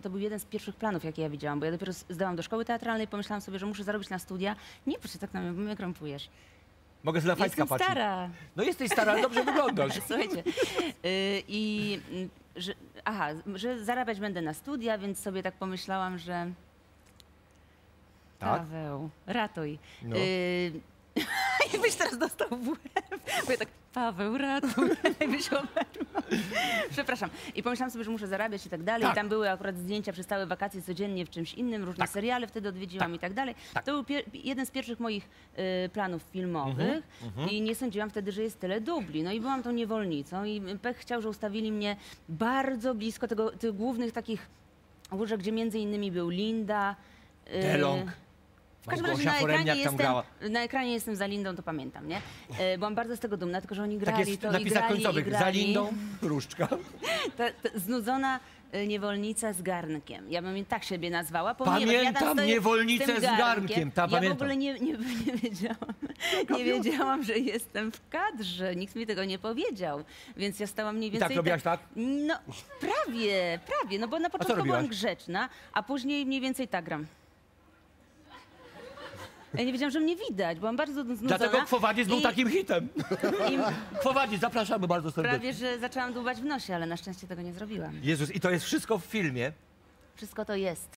to był jeden z pierwszych planów, jakie ja widziałam, bo ja dopiero zdałam do szkoły teatralnej, pomyślałam sobie, że muszę zarobić na studia. Nie patrz tak na mnie, bo mnie krępujesz. Mogę z Lafajska patrzeć. stara. No jesteś stara, ale dobrze wyglądasz. Słuchajcie. y, I y, że, aha, że zarabiać będę na studia, więc sobie tak pomyślałam, że Tak? Paweł, ratuj. No. Y, Jakbyś teraz dostał w łeb. Bo ja tak, Paweł, ratuj. Jakbyś oberwał. Przepraszam. I pomyślałam sobie, że muszę zarabiać i tak dalej. Tak. I tam były akurat zdjęcia przez całe wakacje codziennie w czymś innym, różne Tak. seriale wtedy odwiedziłam Tak. i tak dalej. Tak. To był jeden z pierwszych moich y, planów filmowych Mhm, i nie sądziłam wtedy, że jest tyle dubli. No i byłam tą niewolnicą i pech chciał, że ustawili mnie bardzo blisko tego, tych głównych takich łóżek, gdzie między innymi był Linda. y, Delong. W każdym razie na ekranie, jestem, na ekranie jestem za Lindą, to pamiętam, nie? E, byłam bardzo z tego dumna, tylko że oni Tak grali jest w to i napisach grali, końcowych. i Za grali. Lindą, różdżka. Ta, ta znudzona e, niewolnica z garnkiem. Ja bym jej tak siebie nazwała. ja Pamiętam tam stoję niewolnicę tym z garnkiem, ta ja pamiętam. w ogóle nie, nie, nie wiedziałam, nie wiedziałam, że jestem w kadrze. Nikt mi tego nie powiedział. Więc ja stałam mniej I więcej... tak robiłaś tak? No, prawie, prawie. No bo na początku byłam grzeczna, a później mniej więcej tak gram. Ja nie wiedziałam, że mnie widać, byłam bardzo znudzona. Dlatego Kwowadzic był I- takim hitem. I Kwowadzic, zapraszamy bardzo serdecznie. prawie, że zaczęłam dłubać w nosie, ale na szczęście tego nie zrobiłam. Jezus, i to jest wszystko w filmie. Wszystko to jest.